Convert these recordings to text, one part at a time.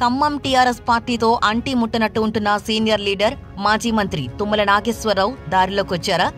Khammam TRS పార్టీతో అంటీ ముట్టనట్టు ఉంటున్న senior leader మాజీ మంత్రి తుమ్మల నాగేశ్వరరావు దారిలోకొచ్చారా?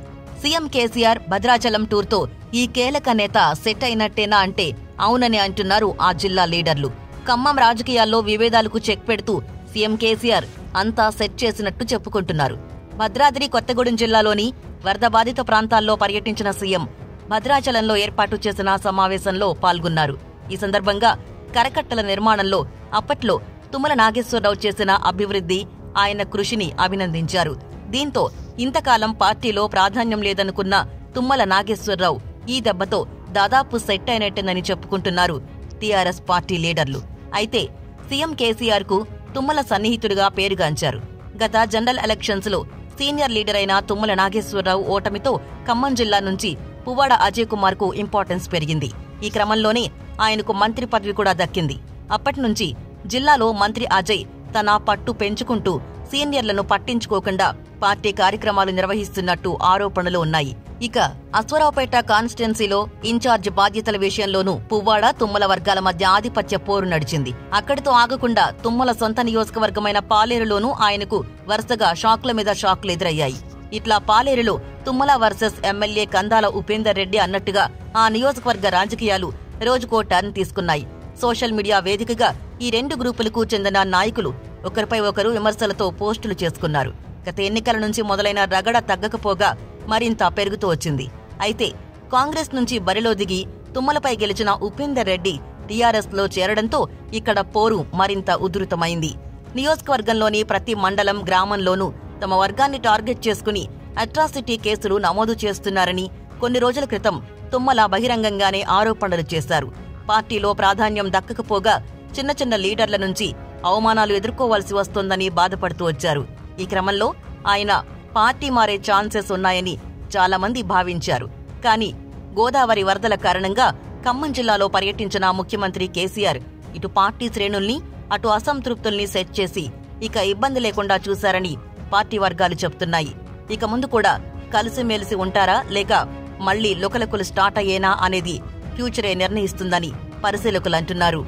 సీఎం కేసీఆర్ భద్రాచలం టూర్తో ఈ కీలక నేత సెట్ అయినట్టేనా అంటే అవునని అంటున్నారు ఆ జిల్లా లీడర్లు. ఖమ్మం రాజకీయాల్లో విభేదాలకు చెక్ పెడుతూ సీఎం కేసీఆర్ అంతా సెట్ చేసినట్టు చెప్పుకుంటున్నారు. భద్రాద్రి కొత్తగూడెం జిల్లాలోని వరద బాధిత ప్రాంతాల్లో పర్యటించిన సీఎం భద్రాచలంలో ఏర్పాటు చేసిన సమావేశంలో పాల్గొన్నారు. ఈ సందర్భంగా కరకట్టల నిర్మాణంలో అప్పట్లో తుమ్మల నాగేశ్వరరావు చేసిన అభివృద్ధి ఆయన కృషిని అభినందించారు. దీంతో ఇంతకాలం పార్టీలో ప్రాధాన్యం లేదనుకున్న తుమ్మల నాగేశ్వరరావు ఈ దెబ్బతో దాదాపు సెట్ అయినట్టేనని చెప్పుకుంటున్నారు టీఆర్ఎస్ పార్టీ లీడర్లు. అయితే సీఎం కేసీఆర్కు తుమ్మల సన్నిహితుడిగా పేరుగాంచారు. గత జనరల్ ఎలక్షన్స్లో సీనియర్ లీడర్ అయిన తుమ్మల నాగేశ్వరరావు ఓటమితో ఖమ్మం జిల్లా నుంచి పువ్వాడ అజయ్ కుమార్కు ఇంపార్టెన్స్ పెరిగింది. ఈ క్రమంలోనే ఆయనకు మంత్రి పదవి కూడా దక్కింది. అప్పటి నుంచి జిల్లాలో మంత్రి అజయ్ తన పట్టు పెంచుకుంటూ సీనియర్లను పట్టించుకోకుండా పార్టీ కార్యక్రమాలు నిర్వహిస్తున్నట్టు ఆరోపణలు ఉన్నాయి. ఇక అశ్వరావుపేట కాన్స్టిట్యున్సీలో ఇన్ఛార్జ్ బాధ్యతల విషయంలోనూ పువ్వాడ తుమ్మల వర్గాల మధ్య ఆధిపత్య పోరు నడిచింది. అక్కడితో ఆగకుండా తుమ్మల సొంత నియోజకవర్గమైన పాలేరులోనూ ఆయనకు వరుసగా షాక్ల మీద షాక్లు ఎదురయ్యాయి. ఇట్లా పాలేరులో తుమ్మల వర్సెస్ ఎమ్మెల్యే కందాల ఉపేందర్ రెడ్డి అన్నట్టుగా ఆ నియోజకవర్గ రాజకీయాలు రోజుకో టర్న్ తీసుకున్నాయి. సోషల్ మీడియా వేదికగా ఈ రెండు గ్రూపులకు చెందిన నాయకులు ఒకరిపై ఒకరు విమర్శలతో పోస్టులు చేసుకున్నారు. గత ఎన్నికల నుంచి మొదలైన రగడ తగ్గకపోగా మరింత పెరుగుతూ వచ్చింది. అయితే కాంగ్రెస్ నుంచి బరిలో దిగి తుమ్మలపై గెలిచిన ఉపేందర్ రెడ్డి టీఆర్ఎస్లో చేరడంతో ఇక్కడ పోరు మరింత ఉధృతమైంది. నియోజకవర్గంలోని ప్రతి మండలం గ్రామంలోనూ తమ వర్గాన్ని టార్గెట్ చేసుకుని అట్రాసిటీ కేసులు నమోదు చేస్తున్నారని కొన్ని రోజుల క్రితం తుమ్మల బహిరంగంగానే ఆరోపణలు చేశారు. పార్టీలో ప్రాధాన్యం దక్కకపోగా చిన్న చిన్న లీడర్ల నుంచి అవమానాలు ఎదుర్కోవాల్సి వస్తోందని బాధపడుతూ వచ్చారు. ఈ క్రమంలో ఆయన పార్టీ మారే ఛాన్సెస్ ఉన్నాయని చాలా మంది భావించారు. కానీ గోదావరి వరదల కారణంగా ఖమ్మం జిల్లాలో పర్యటించిన ముఖ్యమంత్రి కేసీఆర్ ఇటు పార్టీ శ్రేణుల్ని అటు అసంతృప్తుల్ని సెట్ చేసి ఇక ఇబ్బంది లేకుండా చూశారని పార్టీ వర్గాలు చెబుతున్నాయి ఇక ముందు కూడా కలిసిమెలిసి ఉంటారా లేక మళ్ళీ లుకలకులు స్టార్ట్ అయ్యేనా అనేది ఫ్యూచరే నిర్ణయిస్తుందని పరిశీలకులు అంటున్నారు.